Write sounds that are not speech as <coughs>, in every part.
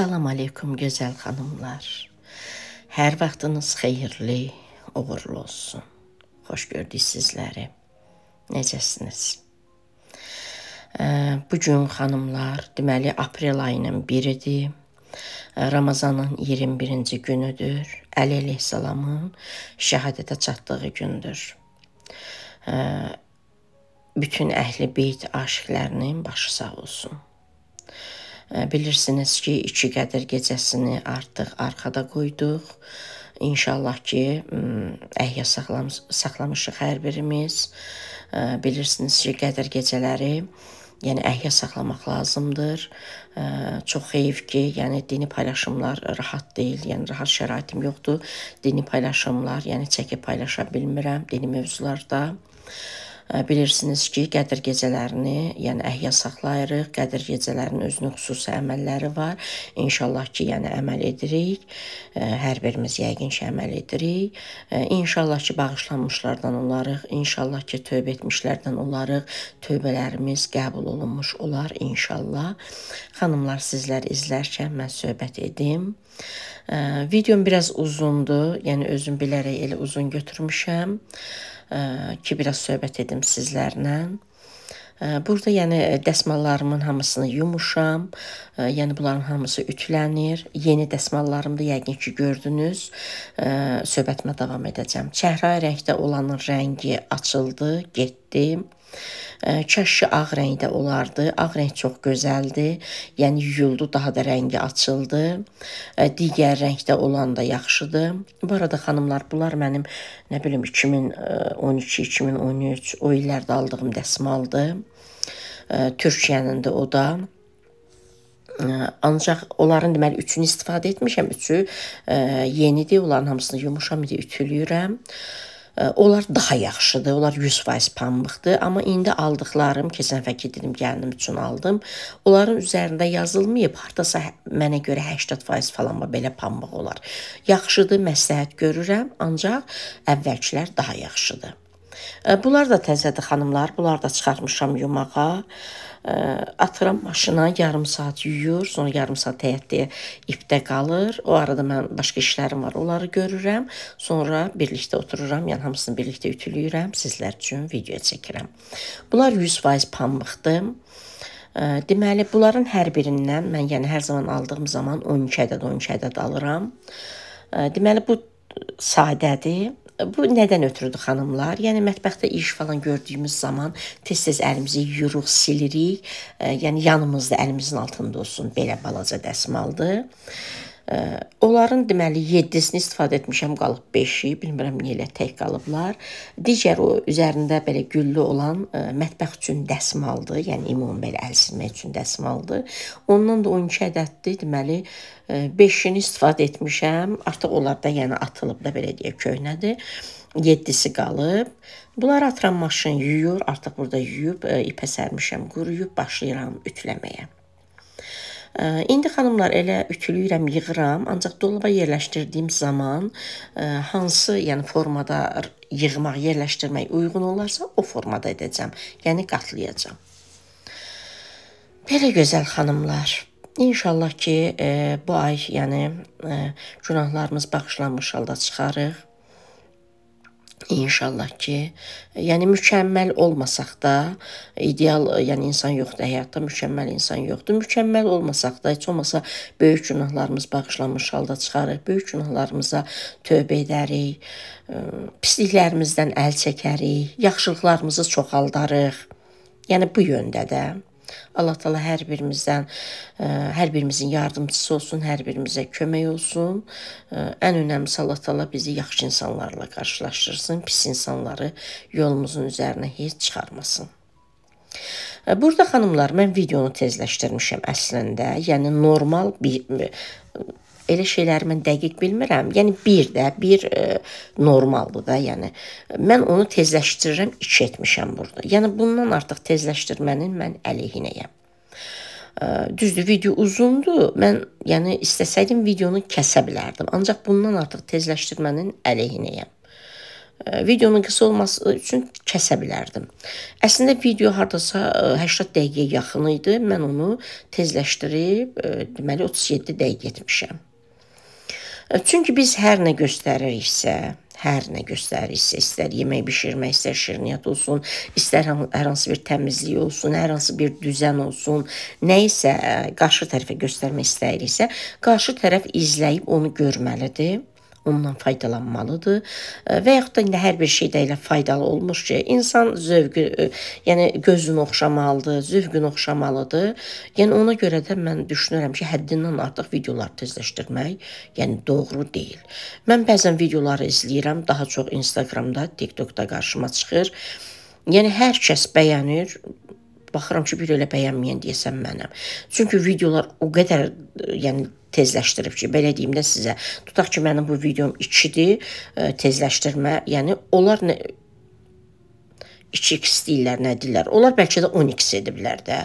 Salam aleykum gözəl xanımlar. Hər vaxtınız xeyirli, uğurlu olsun. Xoş gördük sizləri. Necəsiniz? Bu gün xanımlar, deməli aprel ayının 1-idir. Ramazanın 21-ci günüdür. Əli əleyhissalamın şəhadətə çatdığı gündür. Bütün əhli beyt aşiqlərinin başı sağ olsun. Bilirsiniz ki, iki qədir gecəsini artıq arxada qoyduq. İnşallah ki, əhya saxlamışıq hər birimiz. Bilirsiniz ki, qədir gecələri yəni əhya saxlamaq lazımdır. Çox heyf ki, yəni dini paylaşımlar rahat deyil, yəni rahat şəraitim yoxdur. Dini paylaşımlar, yəni çəkib paylaşa bilmirəm dini mövzularda. Bilirsiniz ki, Qədir gecələrini, yəni əhya saxlayırıq. Qədir gecələrinin özünün xüsusi əməlləri var. İnşallah ki, yəni əməl edirik. Hər birimiz yəqin ki, əməl edirik. İnşallah ki, bağışlanmışlardan olarıq. İnşallah ki, tövbə etmişlərdən olarıq. Tövbələrimiz qəbul olunmuş olar inşallah. Xanımlar, sizlər izlərkən mən söhbət edim. Videom biraz uzundur. Yəni özüm bilərək elə uzun götürmüşəm ki, biraz söhbət edim sizlərlə. Burada yəni dəsmallarımın hamısını yumuşam. Yəni bunların hamısı ütülənir. Yeni dəsmallarımda yəqin ki gördünüz. Söhbətimə davam edəcəm. Çəhra rəngdə olanın rəngi açıldı, getdi. Kaş ki ağ rəngdə olardı. Ağ rəng çox gözəldir. Yəni yuyuldu, daha da rəngi açıldı. Digər rəngdə olan da yaxşıdır. Bu arada xanımlar, bunlar mənim nə bilim 2012, 2013 o illərdə aldığım dəsmaldır. Türkiyənindir o da. Ancaq onların deməli üçünü istifadə etmişəm. Üçü yenidir. Onların hamısını yumuşam idi, ütülüyürəm. Onlar daha yaxşıdır. Onlar 100% pambıqdır, amma indi aldıqlarım, keçən dəfə gedim gəlinim üçün aldım. Onların üzərində yazılmayıb, hardasa mənə görə 80% falan belə pambıq olar. Yaxşıdır, məsləhət görürəm, ancaq əvvəlkilər daha yaxşıdır. Bunlar da təzədir xanımlar, bunlar da çıxartmışam yumağa atıram maşına, yarım saat yuyur, sonra yarım saat həyətdə ipdə qalır. O arada mən başqa işlərim var, onları görürəm. Sonra birlikdə otururam, yəni hamısını birlikdə ütülüyürəm, sizlər üçün video çəkirəm. Bunlar 100% pambıqdır. Deməli, bunların hər birindən mən yəni hər zaman aldığım zaman 12 ədəd, 12 ədəd alıram. Deməli, bu sadədir. Bu nədən ötürüdür xanımlar? Yəni mətbəxdə iş falan gördüyümüz zaman tez-tez əlimizi yuyuruq, silirik. Yəni yanımızda əlimizin altında olsun belə balaca dəsmaldır. Onların deməli 7-sini istifadə etmişəm, qalıb 5-i, bilmirəm niyə elə tək qalıblar. Digər o üzərində belə güllü olan mətbəx üçün dəsmaldır, yəni ümumi belə əl silmək üçün dəsmaldır. Ondan da 12 ədəddir, deməli 5-ini istifadə etmişəm. Artıq onlar da yəni atılıb da belə deyə köhnədir. 7-si qalıb. Bunları atıram maşın yuyur, artıq burada yuyub ipə sərmişəm, quruyub başlayıram ütüləməyə. İndi xanımlar elə ütülüyürəm, yığıram, ancaq dolaba yerləşdirdiyim zaman hansı, yəni formada yığmaq, yerləşdirmək uyğun olarsa, o formada edəcəm. Yəni qatlayacağam. Belə gözəl xanımlar, İnşallah ki, e, bu ay, yəni e, günahlarımız bağışlanmış halda çıxarıq. İnşallah ki, yəni mükəmməl olmasaq da, ideal, yəni insan yoxdur həyatda, mükəmməl insan yoxdur. Mükəmməl olmasaq da, heç olmasa böyük günahlarımız bağışlanmış halda çıxarıq, böyük günahlarımıza tövbə edərik, pisliklərimizdən əl çəkərik, yaxşılıqlarımızı çoxaldarıq. Yəni bu yöndə də Allah Taala hər birimizdən e, hər birimizin yardımçısı olsun, hər birimizə kömək olsun. E, ən önəmlisi Allah Taala bizi yaxşı insanlarla qarşılaşdırsın, pis insanları yolumuzun üzərinə heç çıxarmasın. E, burada xanımlar, mən videonu tezləşdirmişəm əslində. Yəni normal bir elə şeyləri mən dəqiq bilmirəm. Yəni bir də bir e, normaldır da, yəni mən onu tezləşdirirəm, 2 etmişəm burada. Yəni bundan artıq tezləşdirmənin mən əleyhinəyəm. E, düzdür, video uzundur. Mən yəni istəsəydim videonu kəsə bilərdim. Ancaq bundan artıq tezləşdirmənin əleyhinəyəm. videonun qısa olması üçün kəsə bilərdim. Əslində video hardasa 80 dəqiqəyə yaxın idi. Mən onu tezləşdirib, deməli 37 dəqiqə etmişəm. Çünki biz hər nə göstəririksə, hər nə göstərirsə, istər yemək bişirmək, istər şirniyyat olsun, istər hər hansı bir təmizlik olsun, hər hansı bir düzən olsun, nə isə qarşı tərəfə göstərmək istəyiriksə, qarşı tərəf izləyib onu görməlidir ondan faydalanmalıdır və yaxud da indi hər bir şeydə elə faydalı olmuş ki, insan zövqü, yəni gözünü oxşamalıdır, zövqünü oxşamalıdır. Yəni ona görə də mən düşünürəm ki, həddindən artıq videolar tezləşdirmək, yəni doğru deyil. Mən bəzən videoları izləyirəm, daha çox Instagramda, TikTokda qarşıma çıxır. Yəni hər kəs bəyənir, baxıram ki, bir elə bəyənməyən deyəsən mənəm. Çünki videolar o qədər yəni tezləşdirib ki, belə deyim də sizə. Tutaq ki, mənim bu videom 2-dir, e, tezləşdirmə, yəni onlar nə 2x deyirlər, nə deyirlər. Onlar bəlkə də 10x ediblər də.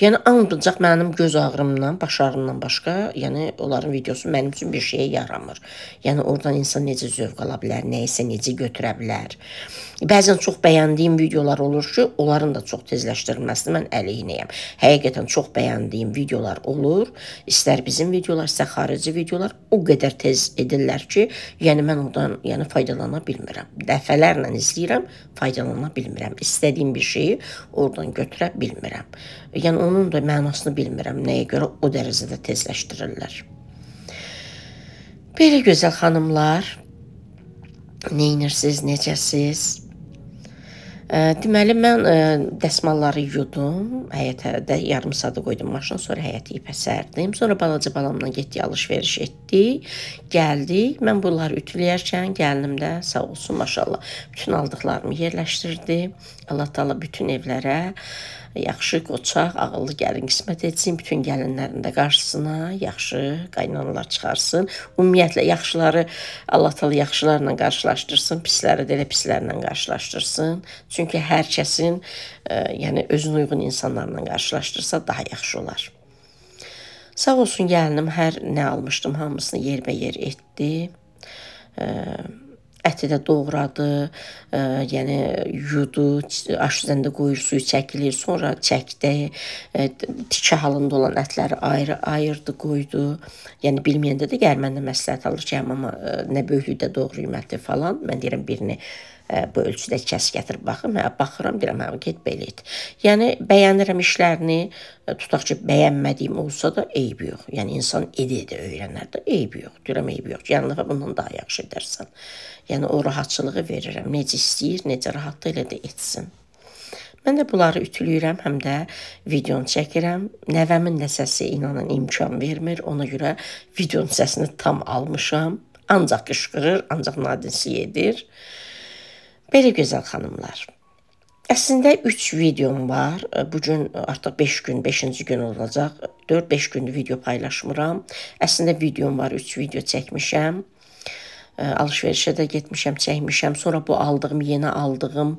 Yəni ancaq mənim göz ağrımdan, baş ağrımdan başqa, yəni onların videosu mənim üçün bir şeyə yaramır. Yəni oradan insan necə zövq ala bilər, nə isə necə götürə bilər. Bəzən çox bəyəndiyim videolar olur ki, onların da çox tezləşdirilməsini mən əleyhinəyəm. Həqiqətən çox bəyəndiyim videolar olur. İstər bizim videolar, istər xarici videolar o qədər tez edirlər ki, yəni mən ondan yəni faydalana bilmirəm. Dəfələrlə izləyirəm, faydalana bilmirəm. İstədiyim bir şeyi oradan götürə bilmirəm. Yəni onun da mənasını bilmirəm, nəyə görə o dərəcədə tezləşdirirlər. Belə gözəl xanımlar, Neynirsiniz, necəsiz? Deməli mən ə, dəsmalları yudum, həyətə yarım saata qoydum maşına, sonra həyəti ipə sərdim. Sonra balaca balamla getdik, alış-veriş etdik, gəldik. Mən bunları ütüləyərkən gəlinim də sağ olsun, maşallah, bütün aldıqlarımı yerləşdirdi. Allah Taala bütün evlərə yaxşı, qoçaq, ağıllı gəlin qismət etsin, bütün gəlinlərin də qarşısına yaxşı qaynanalar çıxarsın. Ümumiyyətlə yaxşıları Allah təala yaxşılarla qarşılaşdırsın, pisləri də elə pislərlə qarşılaşdırsın. Çünki hər kəsin, e, yəni özünə uyğun insanlarla qarşılaşdırsa daha yaxşı olar. Sağ olsun gəlinim hər nə almışdım hamısını yerbəyer etdi. E, Əti də doğradı, ə, e, yəni yudu, aş üzərində qoyur, suyu çəkilir, sonra çəkdi, ə, e, tikə halında olan ətləri ayrı ayırdı, qoydu. Yəni bilməyəndə də gəl məndən məsləhət alır ki, amma e, nə böyüklükdə doğrayım əti falan. Mən deyirəm birini bu ölçüdə kəs gətirib baxım. Hə, baxıram, deyirəm, hə, get belə et. Yəni bəyənirəm işlərini, tutaq ki, bəyənmədiyim olsa da eyb yox. Yəni insan edə-edə öyrənər də eyb yox. Deyirəm, eyb yox. Dəfə bundan daha yaxşı edərsən. Yəni o rahatçılığı verirəm. Necə istəyir, necə rahatdır elə də etsin. Mən də bunları ütüləyirəm, həm də videonu çəkirəm. Nəvəmin də səsi inanın imkan vermir. Ona görə videonun səsini tam almışam. Ancaq qışqırır, ancaq nadinsi edir. Belə gözəl xanımlar. Əslində 3 videom var. Bu gün artıq 5 gün, 5-ci gün olacaq. 4-5 gündür video paylaşmıram. Əslində videom var, 3 video çəkmişəm. Alış-verişə də getmişəm, çəkmişəm. Sonra bu aldığım, yeni aldığım,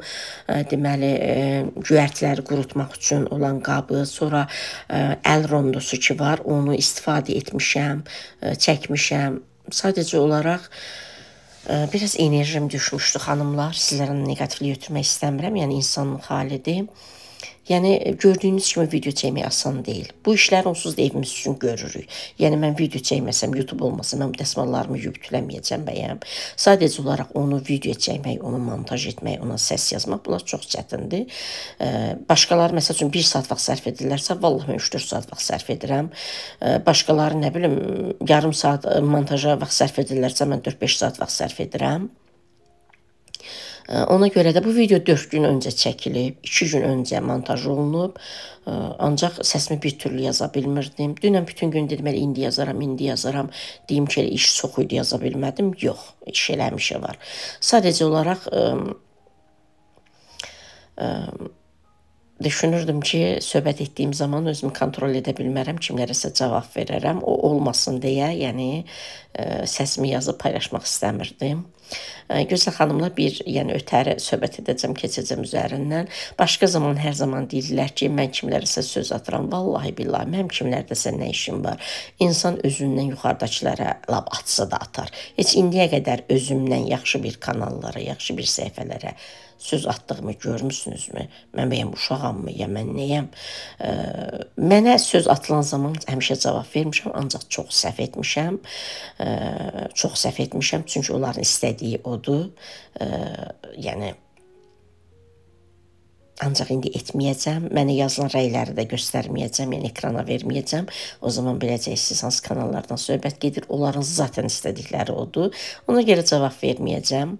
deməli, göyərtiləri qurutmaq üçün olan qabı, sonra əl rondosu ki var, onu istifadə etmişəm, çəkmişəm. Sadəcə olaraq Biraz enerjim düşmüşdü xanımlar. Sizlərə neqativlik ötürmək istəmirəm. Yəni insanlıq halidir. Yəni gördüyünüz kimi video çəkmək asan deyil. Bu işləri onsuz da evimiz üçün görürük. Yəni mən video çəkməsəm, YouTube olmasa mən bu dəsmallarımı yuyub ütüləməyəcəm bəyəm. Sadəcə olaraq onu video çəkmək, onu montaj etmək, ona səs yazmaq bunlar çox çətindir. Başqaları məsəl üçün 1 saat vaxt sərf edirlərsə, vallahi mən 3-4 saat vaxt sərf edirəm. Başqaları nə bilim yarım saat montaja vaxt sərf edirlərsə, mən 4-5 saat vaxt sərf edirəm. Ona görə də bu video 4 gün öncə çəkilib, 2 gün öncə montaj olunub. Ancaq səsimi bir türlü yaza bilmirdim. Dünən bütün gün dedim, elə indi yazaram, indi yazaram. Deyim ki, elə iş çox idi, yaza bilmədim. Yox, iş eləmişə var. Sadəcə olaraq ə, ə, düşünürdüm ki, söhbət etdiyim zaman özümü kontrol edə bilmərəm, kimlərəsə cavab verərəm. O olmasın deyə, yəni ə, səsimi yazıb paylaşmaq istəmirdim. Gözəl xanımla bir, yəni ötəri söhbət edəcəm, keçəcəm üzərindən. Başqa zaman hər zaman deyirlər ki, mən kimlərəsə söz atıram. Vallahi billahi, mənim kimlərdəsə nə işim var. İnsan özündən yuxarıdakılara lap atsa da atar. Heç indiyə qədər özümdən yaxşı bir kanallara, yaxşı bir səhifələrə söz atdığımı görmüsünüzmü? Mən bəyəm uşağammı, ya mən nəyəm? E, mənə söz atılan zaman həmişə cavab vermişəm, ancaq çox səhv etmişəm. E, çox səhv etmişəm, çünki onların istədiyi odur. E, yəni ancaq indi etməyəcəm. Mənə yazılan rəyləri də göstərməyəcəm, yəni ekrana verməyəcəm. O zaman biləcəksiniz hansı kanallardan söhbət gedir. Onların zaten istədikləri odur. Ona görə cavab verməyəcəm.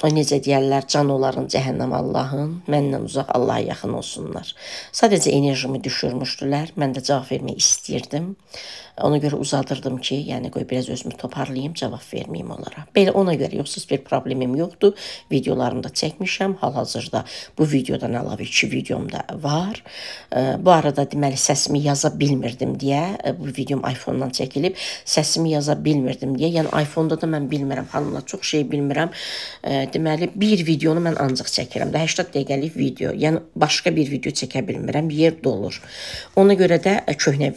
O necə deyərlər, can onların cəhənnəm Allahın, məndən uzaq Allaha yaxın olsunlar. Sadəcə enerjimi düşürmüşdülər. Mən də cavab vermək istirdim. Ona görə uzadırdım ki, yəni qoy biraz özümü toparlayım, cavab verməyim onlara. Belə ona görə yoxsa bir problemim yoxdur. Videolarımı da çəkmişəm. Hal-hazırda bu videodan əlavə 2 videom da var. Bu arada deməli səsimi yaza bilmirdim deyə bu videom iPhone-dan çəkilib. Səsimi yaza bilmirdim deyə. Yəni iPhone-da da mən bilmirəm, xanımlar çox şey bilmirəm. Deməli bir videonu mən ancaq çəkirəm. Da 80 dəqiqəlik video. Yəni başqa bir video çəkə bilmirəm. Yer dolur. Ona görə də köhnə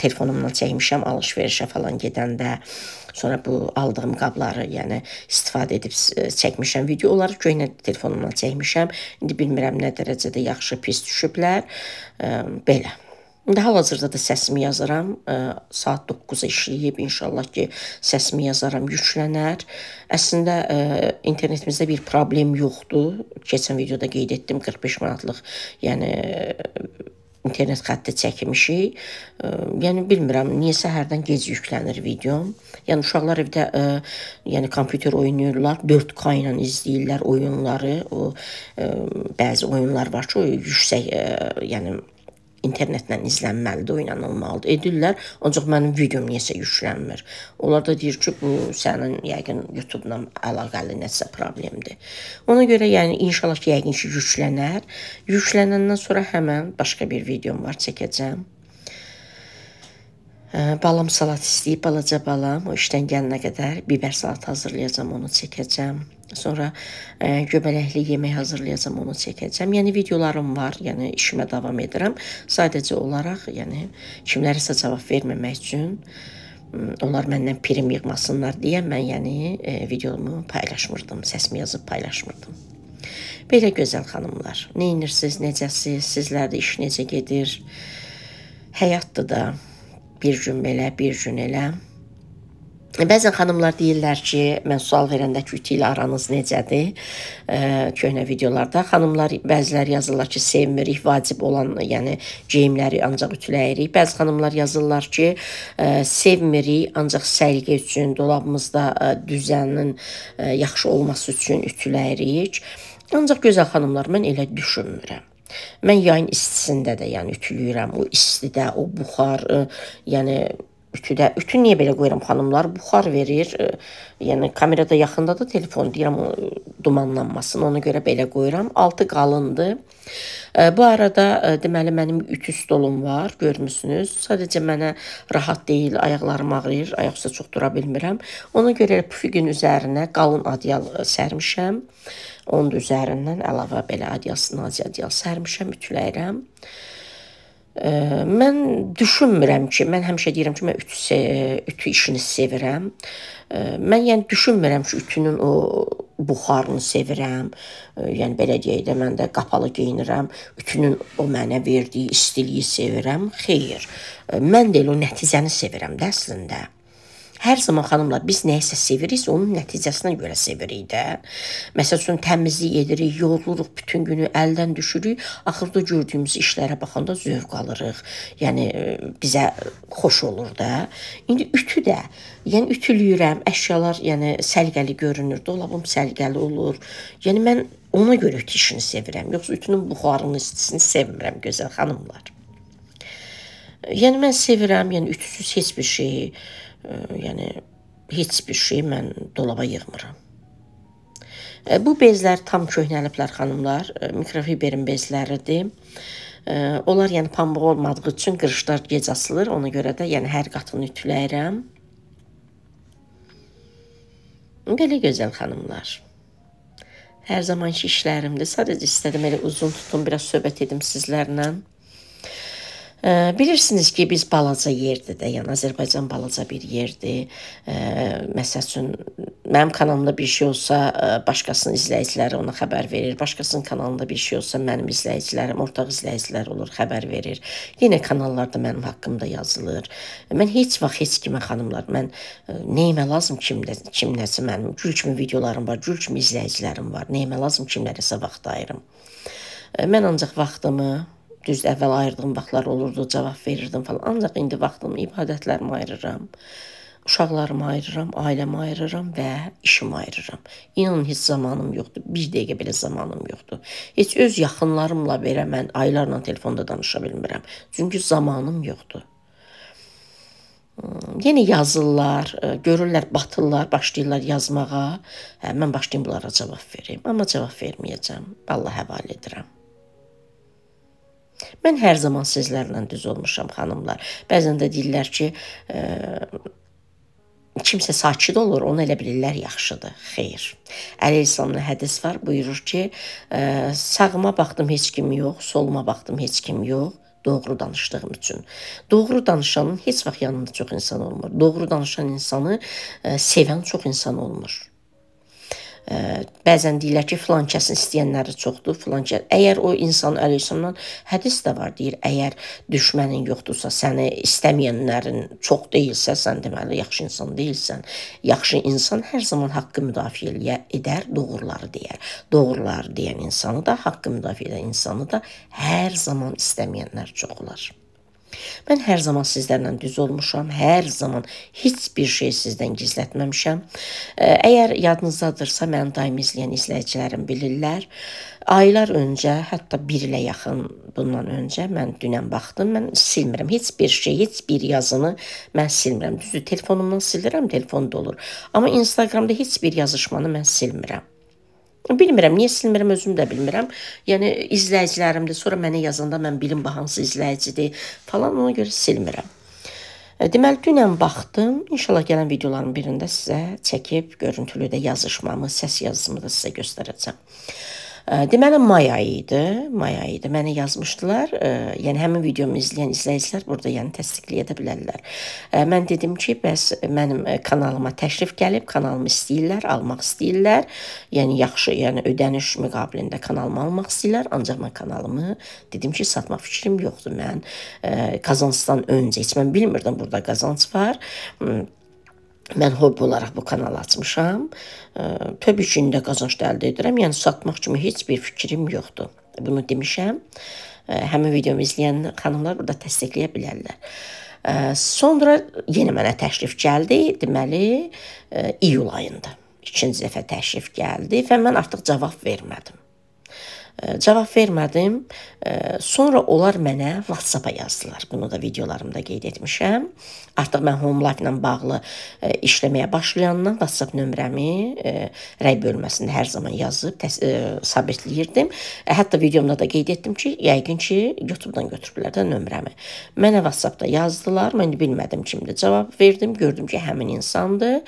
telefonumdan çəkmişəm çəkmişəm alış-verişə falan gedəndə. Sonra bu aldığım qabları, yəni istifadə edib çəkmişəm videoları, köhnə telefonumdan çəkmişəm. İndi bilmirəm nə dərəcədə yaxşı, pis düşüblər. Belə. İndi hal-hazırda da səsimi yazıram. Saat 9-a işləyib, inşallah ki, səsimi yazaram, yüklənər. Əslində internetimizdə bir problem yoxdur. Keçən videoda qeyd etdim 45 manatlıq, yəni internet xətti çəkmişik. Yəni bilmirəm, niyə səhərdən gec yüklənir videom. Yəni uşaqlar evdə ə, yəni kompüter oynayırlar, 4K ilə izləyirlər oyunları. O ə, bəzi oyunlar var ki, o yüksək ə, yəni internetlə izlənməlidir, oynanılmalıdır. Edirlər, ancaq mənim videom niyəsə yüklənmir. Onlar da deyir ki, bu sənin yəqin YouTube-la əlaqəli nəsə problemdir. Ona görə yəni inşallah ki, yəqin ki, yüklənər. Yüklənəndən sonra həmən başqa bir videom var, çəkəcəm. Balam salat istəyib, balaca balam. O işdən gələnə qədər bibər salat hazırlayacağam, onu çəkəcəm. Sonra e, göbələkli yemək hazırlayacağam, onu çəkəcəm. Yəni videolarım var, yəni işimə davam edirəm. Sadəcə olaraq, yəni kimlərisə cavab verməmək üçün onlar məndən prim yığmasınlar deyə mən yəni e, videomu paylaşmırdım, səsimi yazıb paylaşmırdım. Belə gözəl xanımlar, nə edirsiniz, necəsiz, sizlərdə iş necə gedir? Həyatdır da bir gün belə, bir gün elə. Bəzən xanımlar deyirlər ki, mən sual verəndə ki, ütü ilə aranız necədir? E, köhnə videolarda xanımlar bəzilər yazırlar ki, sevmirik, vacib olan, yəni geyimləri ancaq ütüləyirik. Bəzi xanımlar yazırlar ki, e, sevmirik, ancaq səliqə üçün, dolabımızda e, düzənin e, yaxşı olması üçün ütüləyirik. Ancaq gözəl xanımlar, mən elə düşünmürəm. Mən yayın istisində də yəni ütülüyürəm. O istidə, o buxar, yəni ütüdə. Ütü niyə belə qoyuram xanımlar? Buxar verir. E, yəni kamerada yaxındadır telefon deyirəm dumanlanmasın. Ona görə belə qoyuram. Altı qalındır. E, bu arada e, deməli mənim ütü stolum var, görmüsünüz. Sadəcə mənə rahat deyil, ayaqlarım ağrıyır, ayaq üstə çox dura bilmirəm. Ona görə pufiqin üzərinə qalın adyal sərmişəm. Onun üzərindən əlavə belə adyal, adyal sərmişəm, ütüləyirəm. Mən düşünmürəm ki, mən həmişə deyirəm ki, mən ütü ütü işini sevirəm. Mən yəni düşünmürəm ki, ütünün o buxarını sevirəm. Yəni belə deyək də mən də qapalı geyinirəm. Ütünün o mənə verdiyi istiliyi sevirəm. Xeyr. Mən də elə o nəticəni sevirəm də əslində. Hər zaman xanımlar biz nəyisə sevirik, onun nəticəsinə görə sevirik də. Məsəl üçün təmizlik edirik, yoruluruq bütün günü, əldən düşürük, axırda gördüyümüz işlərə baxanda zövq alırıq. Yəni e, bizə xoş olur da. İndi ütü də, yəni ütülüyürəm, əşyalar, yəni səliqəli görünür, dolabım səliqəli olur. Yəni mən ona görə ütü işini sevirəm. Yoxsa ütünün buxarının istisini sevmirəm gözəl xanımlar. Yəni mən sevirəm, yəni ütüsüz heç bir şeyi yəni heç bir şey mən dolaba yığmıram. Bu bezlər tam köhnəliblər xanımlar, mikrofiberin bezləridir. Onlar yəni pambıq olmadığı üçün qırışlar gec asılır. Ona görə də yəni hər qatını ütüləyirəm. Belə gözəl xanımlar. Hər zamanki işlərimdir. Sadəcə istədim elə uzun tutum, biraz söhbət edim sizlərlə. Bilirsiniz ki, biz balaca yerdir də, yəni Azərbaycan balaca bir yerdir. Məsəl üçün mənim kanalımda bir şey olsa, başqasının izləyiciləri ona xəbər verir. Başqasının kanalında bir şey olsa, mənim izləyicilərim, ortaq izləyicilər olur, xəbər verir. Yenə kanallarda mənim haqqımda yazılır. Mən heç vaxt heç kimə xanımlar, mən nəyimə lazım kimdə, kim nəsə mənim gül kimi videolarım var, gül kimi izləyicilərim var. Nəyimə lazım kimlərəsə vaxt ayırım. Mən ancaq vaxtımı düz əvvəl ayırdığım vaxtlar olurdu, cavab verirdim falan. Ancaq indi vaxtımı ibadətlərimə ayırıram. Uşaqlarımı ayırıram, ailəmə ayırıram və işimə ayırıram. İnanın heç zamanım yoxdur. Bir dəqiqə belə zamanım yoxdur. Heç öz yaxınlarımla belə mən aylarla telefonda danışa bilmirəm. Çünki zamanım yoxdur. Hmm, yenə yazırlar, e, görürlər, batırlar, başlayırlar yazmağa. Hə, mən başlayım bunlara cavab verim, amma cavab verməyəcəm. Allah həvalə edirəm. Mən hər zaman sizlərlə düz olmuşam xanımlar. Bəzən də deyirlər ki, ə, e, kimsə sakit olur, onu elə bilirlər yaxşıdır. Xeyr. Əli İslamda hədis var, buyurur ki, ə, e, sağıma baxdım heç kim yox, soluma baxdım heç kim yox doğru danışdığım üçün. Doğru danışanın heç vaxt yanında çox insan olmur. Doğru danışan insanı ə, e, sevən çox insan olmur. Bəzən deyirlər ki, filan kəsin istəyənləri çoxdur, filan kəs. Əgər o insan əleyhissalamdan hədis də var, deyir, əgər düşmənin yoxdursa, səni istəməyənlərin çox deyilsə, sən deməli yaxşı insan deyilsən. Yaxşı insan hər zaman haqqı müdafiə edər, doğruları deyər. Doğruları deyən insanı da, haqqı müdafiə edən insanı da hər zaman istəməyənlər çox olar. Mən hər zaman sizlərlə düz olmuşam, hər zaman heç bir şey sizdən gizlətməmişəm. Əgər yadınızdadırsa, məni daimi izləyən izləyicilərim bilirlər. Aylar öncə, hətta 1 ilə yaxın bundan öncə mən dünən baxdım, mən silmirəm. Heç bir şey, heç bir yazını mən silmirəm. Düzdür, telefonumdan silirəm, telefon da olur. Amma Instagramda heç bir yazışmanı mən silmirəm. Bilmirəm, niyə silmirəm özüm də bilmirəm. Yəni izləyicilərimdir. Sonra mənə yazanda mən bilim bu hansı izləyicidir falan ona görə silmirəm. E, deməli dünən baxdım. İnşallah gələn videoların birində sizə çəkib görüntülü də yazışmamı, səs yazısımı da sizə göstərəcəm. Deməli may ayı idi. May ayı idi. Mənə yazmışdılar. Yəni həmin videomu izləyən izləyicilər burada yəni təsdiqləyə də bilərlər. Mən dedim ki, bəs mənim kanalıma təşrif gəlib, kanalımı istəyirlər, almaq istəyirlər. Yəni yaxşı, yəni ödəniş müqabilində kanalımı almaq istəyirlər, ancaq mən kanalımı dedim ki, satmaq fikrim yoxdur. Mən qazancdan öncə heç mən bilmirdim burada qazanc var. Mən hobbi olaraq bu kanalı açmışam. Təbii ki, indi qazanc əldə edirəm. Yəni satmaq kimi heç bir fikrim yoxdur. Bunu demişəm. Həmin videomu izləyən xanımlar burada təsdiqləyə bilərlər. Sonra yenə mənə təklif gəldi. Deməli, iyul ayında ikinci dəfə təklif gəldi və mən artıq cavab vermədim. Cavab vermədim. Sonra onlar mənə WhatsApp-a yazdılar. Bunu da videolarımda qeyd etmişəm. Artıq mən Home Life ilə bağlı işləməyə başlayandan WhatsApp nömrəmi rəy bölməsində hər zaman yazıb sabitləyirdim. Hətta videomda da qeyd etdim ki, yəqin ki, YouTube-dan götürüblər də nömrəmi. Mənə WhatsApp-da yazdılar. Mən bilmədim kimdir. Cavab verdim. Gördüm ki, həmin insandır.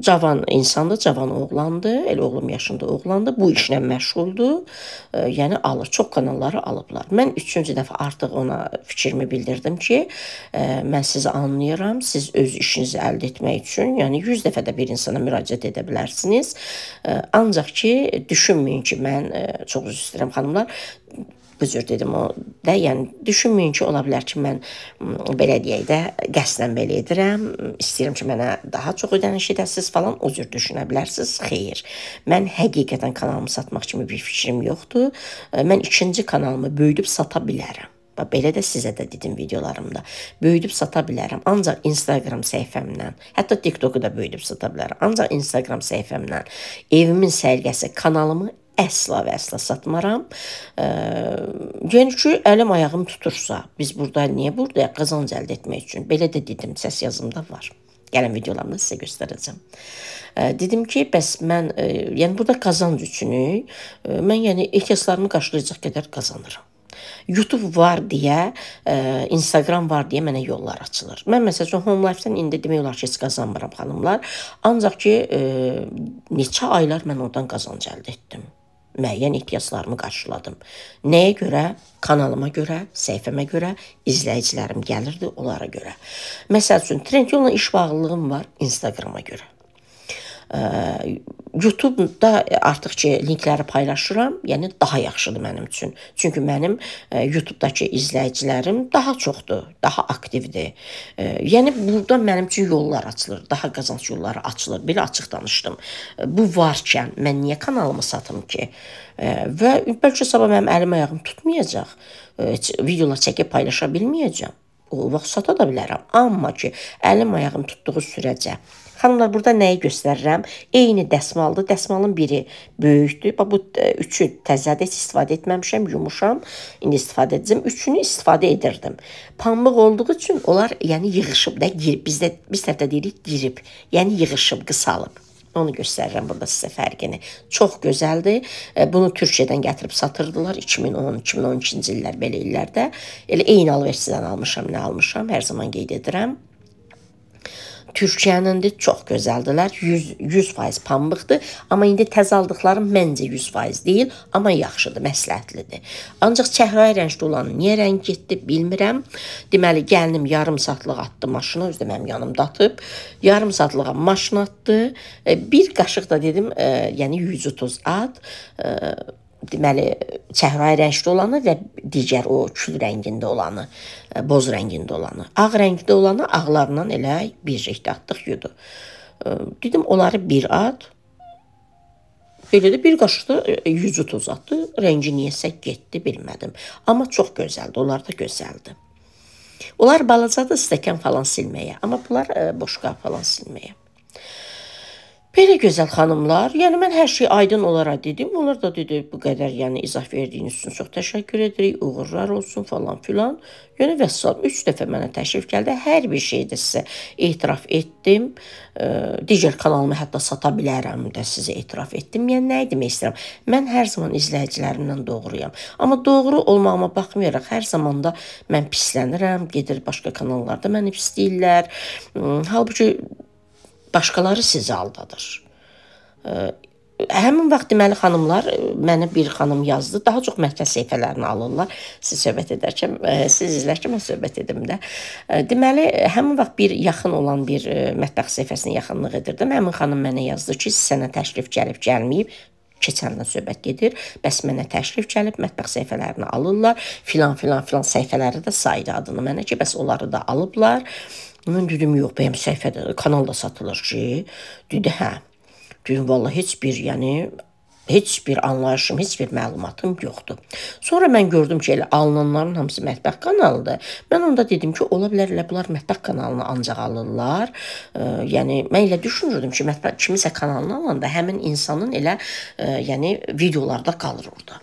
Cavan insandır, cavan oğlandır. Elə oğlum yaşında oğlandır. Bu işlə məşğuldur oldu. Yəni alır. Çox kanalları alıblar. Mən üçüncü dəfə artıq ona fikrimi bildirdim ki, e, mən sizi anlayıram. Siz öz işinizi əldə etmək üçün, yəni 100 dəfə də bir insana müraciət edə bilərsiniz. Ancaq ki, düşünməyin ki, mən e, çox üzr istəyirəm xanımlar, büzür dedim o da. Yəni düşünməyin ki, ola bilər ki, mən belə deyək də qəsdən belə edirəm. İstəyirəm ki, mənə daha çox ödəniş edəsiz falan o cür düşünə bilərsiniz. Xeyr. Mən həqiqətən kanalımı satmaq kimi bir fikrim yoxdur. Mən ikinci kanalımı böyüdüb sata bilərəm. Bax belə də sizə də dedim videolarımda. Böyüdüb sata bilərəm. Ancaq Instagram səhifəmdən, hətta TikToku da böyüdüb sata bilərəm. Ancaq Instagram səhifəmdən evimin sərgəsi kanalımı əsla və əsla satmaram. E, yəni ki, əlim ayağım tutursa, biz burada niyə buradayıq? Qazanc əldə etmək üçün. Belə də dedim, səs yazımda var. Gələn videolarımda sizə göstərəcəm. E, dedim ki, bəs mən e, yəni burada qazanc üçünü e, mən yəni ehtiyaclarımı qarşılayacaq qədər qazanıram. YouTube var deyə, ə, Instagram var deyə mənə yollar açılır. Mən məsələn Home Life-dan indi demək olar ki, heç qazanmıram xanımlar. Ancaq ki, ə, neçə aylar mən oradan qazanc əldə etdim müəyyən ehtiyaclarımı qarşıladım. Nəyə görə? Kanalıma görə, səhifəmə görə, izləyicilərim gəlirdi onlara görə. Məsəl üçün, Trendyolla iş bağlılığım var Instagrama görə. YouTube-da artıq ki linkləri paylaşıram, yəni daha yaxşıdır mənim üçün. Çünki mənim YouTube-dakı izləyicilərim daha çoxdur, daha aktivdir. Yəni burada mənim üçün yollar açılır, daha qazanc yolları açılır. Belə açıq danışdım. Bu varkən mən niyə kanalımı satım ki? Və bəlkə sabah mənim əlim ayağım tutmayacaq. Heç videolar çəkib paylaşa bilməyəcəm. O vaxt sata da bilərəm. Amma ki, əlim ayağım tutduğu sürəcə Xanımlar burada nəyi göstərirəm? Eyni dəsmaldır. Dəsmalın biri böyükdür. Bax bu e, üçü təzədə heç istifadə etməmişəm, yumuşam. İndi istifadə edəcəm. Üçünü istifadə edirdim. Pambıq olduğu üçün onlar yəni yığışıb da girib. Bizdə biz tərəfdə deyirik girib. Yəni yığışıb, qısalıb. Onu göstərirəm burada sizə fərqini. Çox gözəldir. E, bunu Türkiyədən gətirib satırdılar 2010-2012-ci illər belə illərdə. Elə eyni alverçidən almışam, nə almışam, hər zaman qeyd edirəm. Türkiyənindir, çox gözəldilər. 100 100% pambıqdır, amma indi təzə aldıqlarım məncə 100% deyil, amma yaxşıdır, məsləhətlidir. Ancaq çəhrayı rəngli olan niyə rəng getdi bilmirəm. Deməli, gəlinim yarım saatlıq atdı maşına, özü də mənim yanımda atıb. Yarım saatlığa maşın atdı. E, bir qaşıq da dedim, e, yəni 130 at. E, deməli çəhrayı rəngli olanı və digər o kül rəngində olanı, e, boz rəngində olanı. Ağ rəngdə olanı ağlarla elə bir rəngdə atdıq yudu. E, dedim onları bir at. Belə də bir qaşıq da 130 e, atdı. Rəngi niyəsə getdi, bilmədim. Amma çox gözəldir. Onlar da gözəldir. Onlar balacadır stəkan falan silməyə, amma bunlar boşqab falan silməyə. Belə gözəl xanımlar, yəni mən hər şey aydın olaraq dedim. Onlar da dedi, bu qədər yəni izah verdiyiniz üçün çox təşəkkür edirik. Uğurlar olsun falan filan. Yəni vəssalam 3 dəfə mənə təşrif gəldi. Hər bir şeydə sizə etiraf etdim. E, digər kanalımı hətta sata bilərəm də sizə etiraf etdim. Yəni nə demək istəyirəm? Mən hər zaman izləyicilərimdən doğruyam. Amma doğru olmağıma baxmayaraq hər zaman da mən pislənirəm. Gedir başqa kanallarda məni pisləyirlər. Halbuki başqaları sizi aldadır. Həmin vaxt deməli xanımlar mənə bir xanım yazdı. Daha çox mətbəx səhifələrini alırlar. Siz söhbət edərkən, siz izlərkən mən söhbət edim də. Deməli, həmin vaxt bir yaxın olan bir mətbəx səhifəsinə yaxınlıq edirdim. Həmin xanım mənə yazdı ki, sənə təşrif gəlib gəlməyib keçəndən söhbət gedir. Bəs mənə təşrif gəlib mətbəx səhifələrini alırlar. Filan filan filan səhifələri də saydı adını mənə ki, bəs onları da alıblar. Mən dedim, yox, bəyəm səhifədə, kanalda satılır ki. Dedi, hə. Dedim, valla heç bir, yəni heç bir anlayışım, heç bir məlumatım yoxdur. Sonra mən gördüm ki, elə alınanların hamısı mətbəx kanalıdır. Mən onda dedim ki, ola bilər elə bunlar mətbəx kanalını ancaq alırlar. E, yəni mən elə düşünürdüm ki, mətbəx kimisə kanalını alanda həmin insanın elə e, yəni videolarda qalır orada.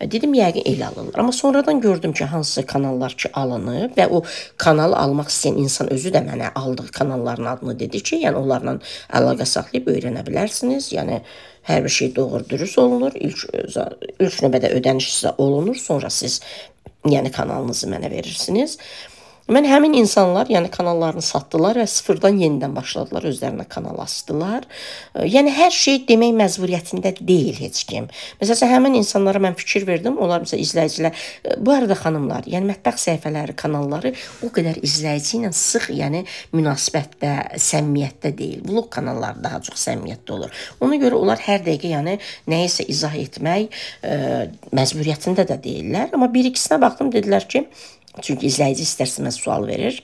Dedim yəqin elə alırlar. Amma sonradan gördüm ki, hansısa kanallar ki alınıb və o kanalı almaq istəyən insan özü də mənə aldığı kanalların adını dedi ki, yəni onlarla əlaqə saxlayıb öyrənə bilərsiniz. Yəni hər bir şey doğru dürüst olunur. İlk ilk növbədə ödəniş sizə olunur, sonra siz yəni kanalınızı mənə verirsiniz. Mən həmin insanlar, yəni kanallarını satdılar və sıfırdan yenidən başladılar, özlərinə kanal açdılar. Yəni hər şey demək məcburiyyətində deyil heç kim. Məsələn, həmin insanlara mən fikir verdim. Onlar məsələn izləyicilər, bu arada xanımlar, yəni mətbəx səhifələri, kanalları o qədər izləyici ilə sıx, yəni münasibətdə, səmimiyyətdə deyil. Vlog kanalları daha çox səmimiyyətdə olur. Ona görə onlar hər dəqiqə yəni nəyisə izah etmək ə, məcburiyyətində də deyillər. Amma bir ikisinə baxdım, dedilər ki, Çünki izləyici istər-istəməz sual verir.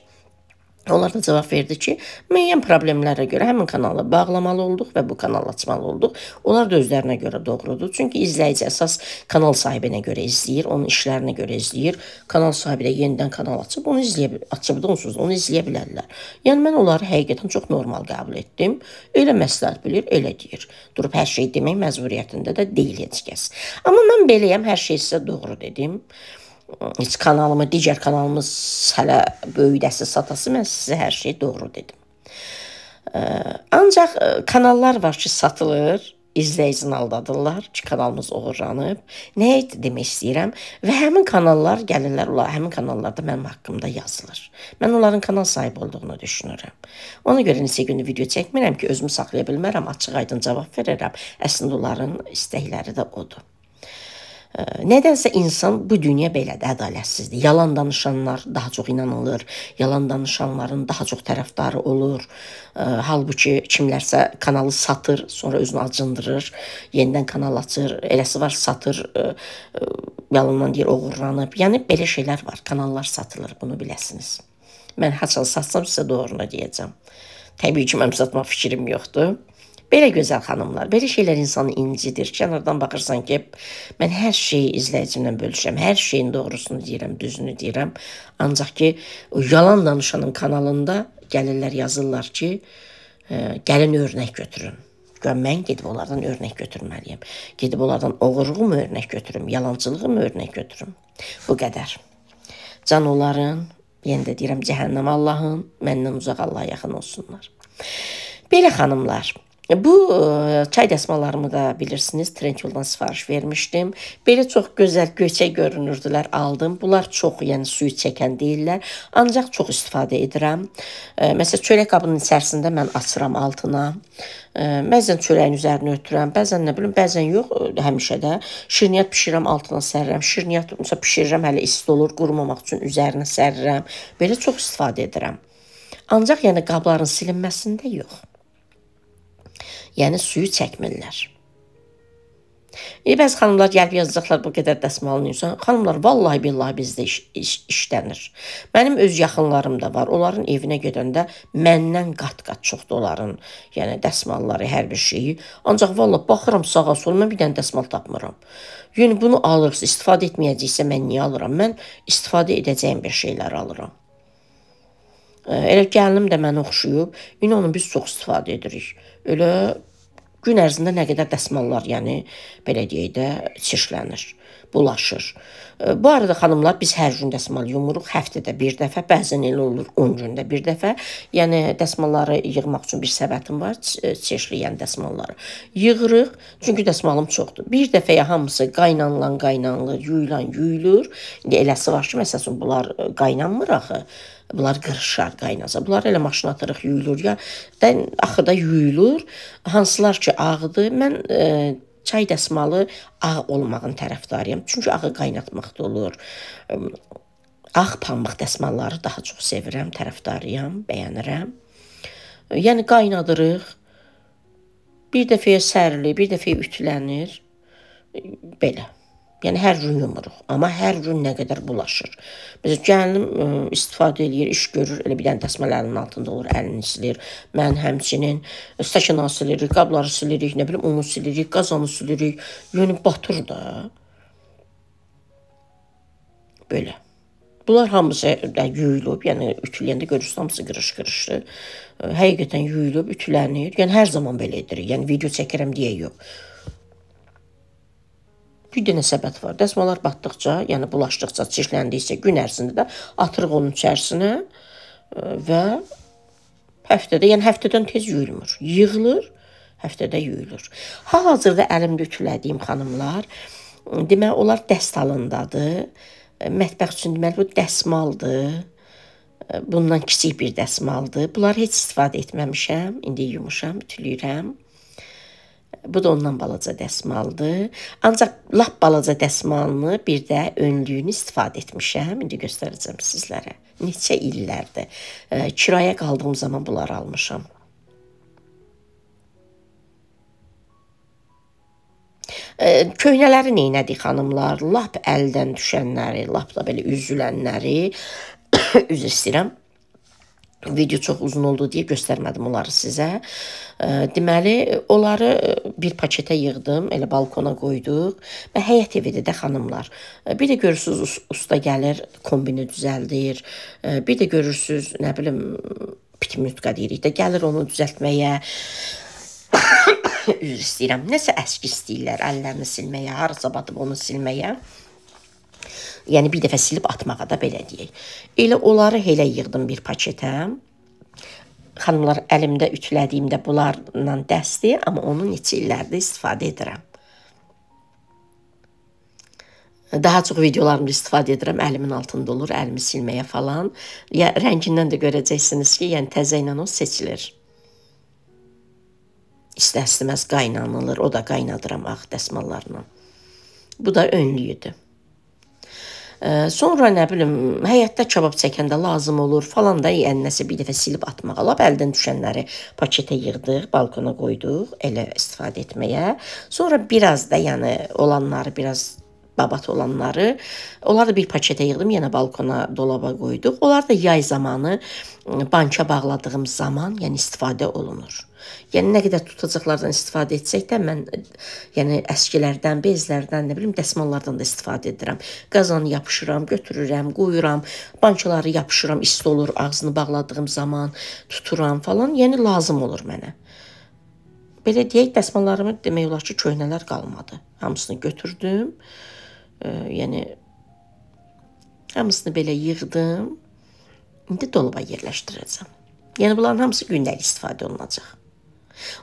Onlar da cavab verdi ki, müəyyən problemlərə görə həmin kanalı bağlamalı olduq və bu kanalı açmalı olduq. Onlar da özlərinə görə doğrudur. Çünki izləyici əsas kanal sahibinə görə izləyir, onun işlərinə görə izləyir. Kanal sahibi də yenidən kanal açıb onu izləyə açıbdı onsuz onu izləyə bilərlər. Yəni mən onları həqiqətən çox normal qəbul etdim. Elə məsləhət bilir, elə deyir. Durub hər şey demək məcburiyyətində də deyil heç kəs. Amma mən beləyəm, hər şey sizə doğru dedim heç kanalımı, digər kanalımız hələ böyüdəsi, satası mən sizə hər şey doğru dedim. Ancaq kanallar var ki, satılır. izləyicini aldadırlar ki, kanalımız oğurlanıb. Nə idi demək istəyirəm və həmin kanallar gəlirlər, olar, həmin kanallarda mənim haqqımda yazılır. Mən onların kanal sahibi olduğunu düşünürəm. Ona görə neçə gündür video çəkmirəm ki, özümü saxlaya bilmərəm, açıq-aydın cavab verərəm. Əslində onların istəkləri də odur. Nədənsə insan bu dünya belədir, ədalətsizdir. Yalan danışanlar daha çox inanılır, yalan danışanların daha çox tərəfdarı olur. Halbuki kimlərsə kanalı satır, sonra özünü acındırır, yenidən kanal açır, eləsi var satır, yalandan deyir oğurlanıb. Yəni belə şeylər var. Kanallar satılır, bunu biləsiniz. Mən haçan satsam sizə doğrunu deyəcəm. Təbii ki, mənim satma fikrim yoxdur. Belə gözəl xanımlar, belə şeylər insanı incidir. Kənardan baxırsan ki, mən hər şeyi izləyicimlə bölüşürəm, hər şeyin doğrusunu deyirəm, düzünü deyirəm. Ancaq ki, yalan danışanın kanalında gəlirlər yazırlar ki, ə, gəlin örnək götürün. Gör mən gedib onlardan örnək götürməliyəm. Gedib onlardan oğurluğumu örnək götürüm, yalancılığımı örnək götürüm. Bu qədər. Can onların, yenə də deyirəm, cəhənnəm Allahın, məndən uzaq Allah yaxın olsunlar. Belə xanımlar, Bu e, çay dəsmallarımı da bilirsiniz, Trendyoldan sifariş vermişdim. Belə çox gözəl göçək görünürdülər, aldım. Bunlar çox, yəni suyu çəkən deyillər, ancaq çox istifadə edirəm. E, məsələn, çörək qabının içərisində mən açıram altına. E, bəzən çörəyin üzərinə ötürürəm, bəzən nə bilim, bəzən yox, həmişə də şirniyyat bişirirəm, altına sərirəm. Şirniyyat məsələn bişirirəm, hələ isti olur, qurumamaq üçün üzərinə sərirəm. Belə çox istifadə edirəm. Ancaq yəni qabların silinməsində yox. Yəni suyu çəkmirlər. İndi bəzi xanımlar gəlib yazacaqlar bu qədər dəsmalın insan. Xanımlar, vallahi billahi bizdə iş, iş, işlənir. Mənim öz yaxınlarım da var. Onların evinə gedəndə məndən qat-qat çoxdur onların, yəni dəsmalları, hər bir şeyi. Ancaq vallahi baxıram sağa sola, mən bir dənə dəsmal tapmıram. Yəni bunu alırıq, istifadə etməyəcəksə mən niyə alıram? Mən istifadə edəcəyim bir şeylər alıram. Elə gəlinim də mənə oxşuyub. İndi onu biz çox istifadə edirik. Elə gün ərzində nə qədər dəsmallar, yəni belə deyək də, çirklənir, bulaşır. Bu arada xanımlar biz hər gün dəsmal yumuruq, həftədə bir dəfə, bəzən elə olur 10 gündə bir dəfə. Yəni dəsmalları yığmaq üçün bir səbətim var, çirkləyən dəsmalları. Yığırıq, çünki dəsmalım çoxdur. Bir dəfəyə hamısı qaynanılan qaynanılır, yuyulan yuyulur. İndi eləsi var ki, məsələn bunlar qaynanmır axı. Bunlar qırışar, qaynasa. Bunlar elə maşına atırıq, yuyulur ya. Dən axırda yuyulur. Hansılar ki ağdır. Mən e, çay dəsmalı ağ olmağın tərəfdarıyam. Çünki ağı qaynatmaqda olur. Ağ pambıq dəsmalları daha çox sevirəm, tərəfdarıyam, bəyənirəm. Yəni qaynadırıq. Bir dəfəyə sərilir, bir dəfəyə ütülənir. Belə. Yəni hər gün yumuruq, amma hər gün nə qədər bulaşır. Məsələn, gəlinim istifadə eləyir, iş görür, elə bir dənə dəsmal əlinin altında olur, əlini silir. Mən həmçinin stəkanı silirik, qabları silirik, nə bilim, unu silirik, qazanı silirik. Yəni batır da. Belə. Bunlar hamısı da yuyulub, yəni ütüləyəndə görürsünüz hamısı qırış-qırışdır. Həqiqətən yuyulub, ütülənir. Yəni hər zaman belə edirik. Yəni video çəkirəm deyə yox. Bir dənə səbət var. Dəsmallar batdıqca, yəni bulaşdıqca, çirkləndikcə gün ərzində də atırıq onun içərisinə e, və həftədə, yəni həftədən tez yuyulmur. Yığılır, həftədə yuyulur. Hal-hazırda əlimdə ütülədiyim xanımlar, demək olar dəst alındadır. E, mətbəx üçün deməli bu dəsmaldır. E, bundan kiçik bir dəsmaldır. Bunları heç istifadə etməmişəm. İndi yumuşam, ütüləyirəm. Bu da ondan balaca dəsmaldır. Ancaq lap balaca dəsmalını bir də önlüyünü istifadə etmişəm. İndi göstərəcəm sizlərə. Neçə illərdir. E, kirayə qaldığım zaman bunları almışam. E, köynələri neynədik xanımlar? Lap əldən düşənləri, lap da belə üzülənləri <coughs> üzr istəyirəm video çox uzun oldu deyə göstərmədim onları sizə. Deməli, onları bir paketə yığdım, elə balkona qoyduq və həyət evidir də xanımlar. Bir də görürsüz usta gəlir, kombini düzəldir. Bir də görürsüz, nə bilim, pitmutka deyirik də, gəlir onu düzəltməyə. <coughs> Üzr istəyirəm. Nəsə əski istəyirlər əllərini silməyə, harasa batıb onu silməyə. Yəni bir dəfə silib atmağa da belə deyək. Elə onları elə yığdım bir paketə. xanımlar əlimdə ütülədiyimdə bunlarla dəsdir, amma onun neçə illərdir istifadə edirəm. Daha çox videolarımda istifadə edirəm. Əlimin altında olur, əlimi silməyə falan. Ya rəngindən də görəcəksiniz ki, yəni təzə ilə o seçilir. İstər-istəməz qaynanılır. O da qaynadıram ağ dəsmallarla. Bu da önlüyüdür. Sonra nə bilim, həyətdə kabab çəkəndə lazım olur falan da, nəsə bir dəfə silib atmağa. Lap əldən düşənləri paketə yığdıq, balkona qoyduq elə istifadə etməyə. Sonra biraz da yəni olanları biraz babat olanları, onları da bir paketə yığdım, yenə balkona, dolaba qoyduq. Onlar da yay zamanı banka bağladığım zaman, yəni istifadə olunur. Yəni nə qədər tutacaqlardan istifadə etsək də mən yəni əskilərdən, bezlərdən, nə bilim dəsmallardan da istifadə edirəm. Qazanı yapışıram, götürürəm, qoyuram, bankaları yapışıram, isti olur, ağzını bağladığım zaman tuturam falan. Yəni lazım olur mənə. Belə deyək, dəsmallarımı demək olar ki, köhnələr qalmadı. Hamısını götürdüm. E, yəni hamısını belə yığdım. İndi dolaba yerləşdirəcəm. Yəni bunların hamısı gündəlik istifadə olunacaq.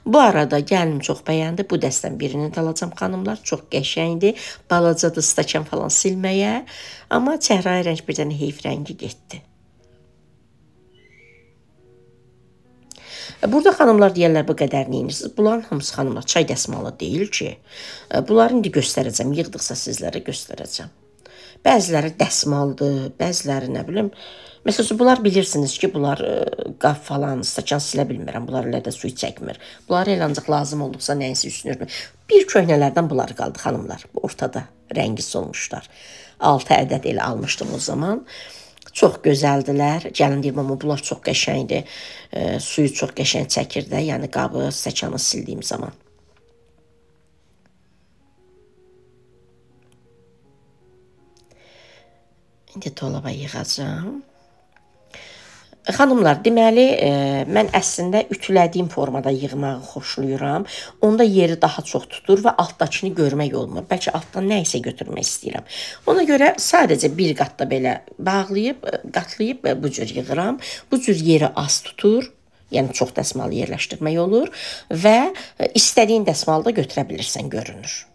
Bu arada gəlinim çox bəyəndi. Bu dəstən birini də alacam xanımlar. Çox qəşəngdir. Balacadır stəkan falan silməyə. Amma çəhrayı rəng bir dənə heyf rəngi getdi. Burada xanımlar deyirlər bu qədər neyinirsiniz? Bunların hamısı xanımlar çay dəsmalı deyil ki. Bunları indi göstərəcəm. Yığdıqsa sizlərə göstərəcəm. Bəziləri dəsmaldır, bəziləri nə bilim, Məsələn, bunlar bilirsiniz ki, bunlar e, qab falan, stəkan silə bilmirəm. Bunlar elə də suyu çəkmir. Bunlar elə ancaq lazım olduqsa nəyinsə üstünür. Bir köhnələrdən bunlar qaldı xanımlar. Bu ortada rəngi solmuşlar. 6 ədəd elə almışdım o zaman. Çox gözəldilər. Gəlin deyim, amma bunlar çox qəşəngdir. E, suyu çox qəşəng çəkir də, yəni qabı, stəkanı sildiyim zaman. İndi dolaba yığacağam. Xanımlar, deməli, e, mən əslində ütülədiyim formada yığmağı xoşlayıram. Onda yeri daha çox tutur və altdakını görmək olmur. Bəlkə altdan nə isə götürmək istəyirəm. Ona görə sadəcə bir qatda belə bağlayıb, e, qatlayıb e, bu cür yığıram. Bu cür yeri az tutur. Yəni çox dəsmal yerləşdirmək olur və e, istədiyin dəsmalı da götürə bilirsən, görünür.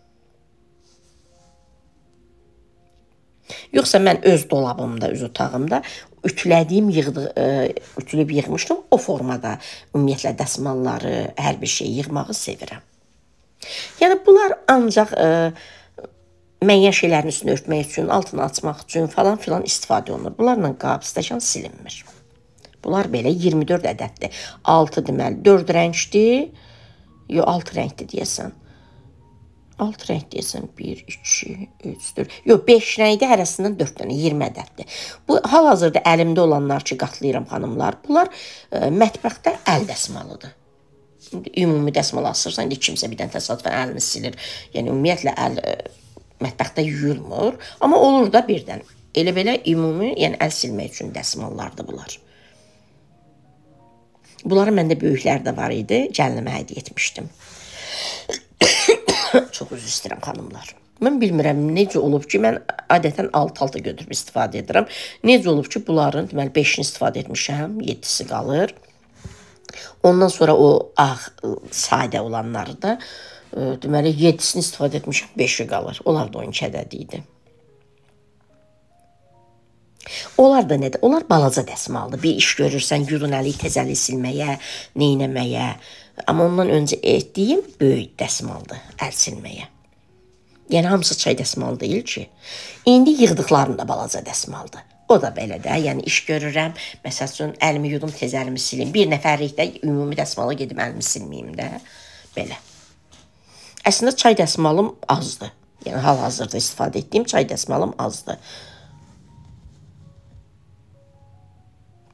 Yoxsa mən öz dolabımda, öz otağımda ütülədiyim, yığdı, e, ütülüb yığmışdım. O formada ümumiyyətlə dəsmalları, hər bir şeyi yığmağı sevirəm. Yəni bunlar ancaq ə, e, müəyyən şeylərin üstünü örtmək üçün, altını açmaq üçün falan filan istifadə olunur. Bunlarla qab, stəkan silinmir. Bunlar belə 24 ədəddir. 6 deməli 4 rəngdir. Yo 6 rəngdir deyəsən. 6 rəng deyəsən 1 2 3 4. Yox 5 rəngdə hərəsindən 4 dənə 20 ədəddir. Bu hal-hazırda əlimdə olanlar ki, qatlayıram xanımlar. Bunlar ə, e, mətbəxdə əl dəsmalıdır. İndi ümumi dəsmal asırsan, indi kimsə birdən təsadüfən əlini silir. Yəni ümumiyyətlə əl ə, e, mətbəxdə yuyulmur, amma olur da birdən. Elə belə ümumi, yəni əl silmək üçün dəsmallardır bunlar. Bunları məndə böyüklər də var idi, gəlinimə hədiyyə etmişdim. <coughs> Çox üzr istəyirəm xanımlar. Mən bilmirəm necə olub ki, mən adətən 6-6 götürüb istifadə edirəm. Necə olub ki, bunların deməli 5-ini istifadə etmişəm, 7-si qalır. Ondan sonra o ağ sadə olanları da e, deməli 7-sini istifadə etmişəm, 5-i qalır. Onlar da 12 ədədi idi. Onlar da nədir? Onlar balaca dəsmaldır. Bir iş görürsən, yurunəli təzəli silməyə, neynəməyə, Amma ondan öncə etdiyim böyük dəsmaldır əl silməyə. Yəni hamısı çay dəsmal deyil ki. İndi yığdıqlarım da balaca dəsmaldır. O da belə də, yəni iş görürəm. Məsəl üçün əlimi yudum, tez əlimi silim. Bir nəfərlikdə ümumi dəsmala gedim əlimi silməyim də. Belə. Əslində çay dəsmalım azdır. Yəni hal-hazırda istifadə etdiyim çay dəsmalım azdır.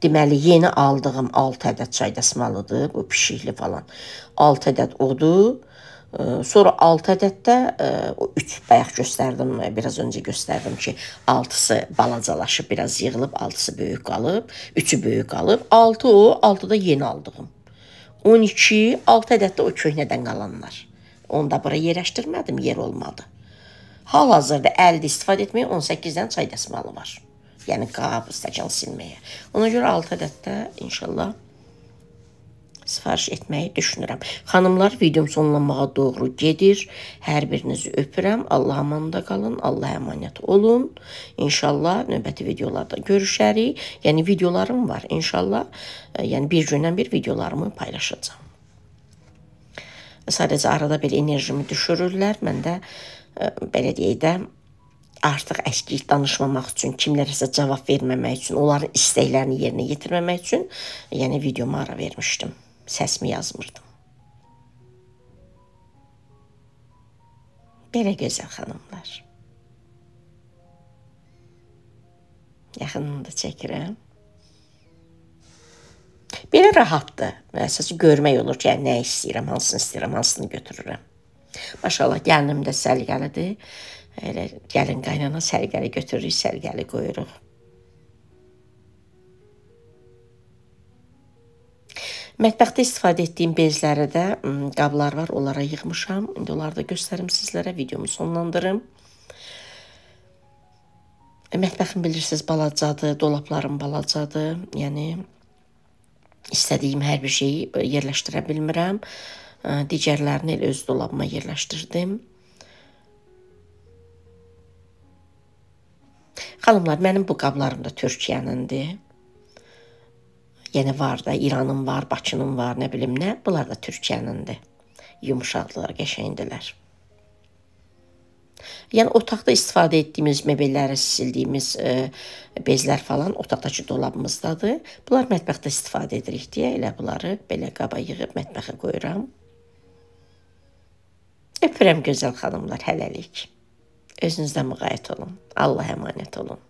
Deməli, yeni aldığım 6 ədəd çay dəsmalıdır, bu pişikli falan. 6 ədəd odur. Sonra 6 ədəd də o 3 bayaq göstərdim, biraz öncə göstərdim ki, 6-sı balacalaşıb, biraz yığılıb, 6-sı böyük qalıb, 3-ü böyük qalıb. 6 o, 6 da yeni aldığım. 12, 6 ədəd də o köhnədən qalanlar. Onu da bura yerləşdirmədim, yer olmadı. Hal-hazırda əldə istifadə etməyə 18-dən çay dəsmalı var. Yəni qab, stəkan silməyə. Ona görə 6 ədəddə inşallah sifariş etməyi düşünürəm. Xanımlar, videom sonlanmağa doğru gedir. Hər birinizi öpürəm. Allah amanında qalın, Allah əmanət olun. İnşallah növbəti videolarda görüşərik. Yəni videolarım var. İnşallah, e, yəni bir gündən bir videolarımı paylaşacağam. Sadəcə arada bir enerjimi düşürürlər. Mən də e, belə deyək də artıq əskik danışmamaq üçün, kimlərəsə cavab verməmək üçün, onların istəklərini yerinə yetirməmək üçün, yəni videoma ara vermişdim. Səsimi yazmırdım. Belə gözəl xanımlar. Yaxınında çəkirəm. Belə rahatdır. Əsas görmək olur ki, yəni nə istəyirəm, hansını istəyirəm, hansını götürürəm. Maşallah, gəlinim də səliqəlidir. Elə gəlin qaynana sərgəli götürürük, sərgəli qoyuruq. Mətbəxdə istifadə etdiyim bezləri də qablar var, onlara yığmışam. İndi onları da göstərim sizlərə, videomu sonlandırım. Mətbəxim bilirsiniz balacadır, dolablarım balacadır. Yəni istədiyim hər bir şeyi yerləşdirə bilmirəm. Digərlərini elə öz dolabıma yerləşdirdim. Xanımlar, mənim bu qablarım da Türkiyənindir. Yəni var da, İranın var, Bakının var, nə bilim nə. Bunlar da Türkiyənindir. Yumşaqdılar, qəşəngdilər. Yəni otaqda istifadə etdiyimiz mebelləri sildiyimiz e, bezlər falan otaqdakı dolabımızdadır. Bunlar mətbəxdə istifadə edirik deyə elə bunları belə qaba yığıb mətbəxə qoyuram. Öpürəm gözəl xanımlar, hələlik. Özünüzdən müğayət olun. Allah əmanət olun.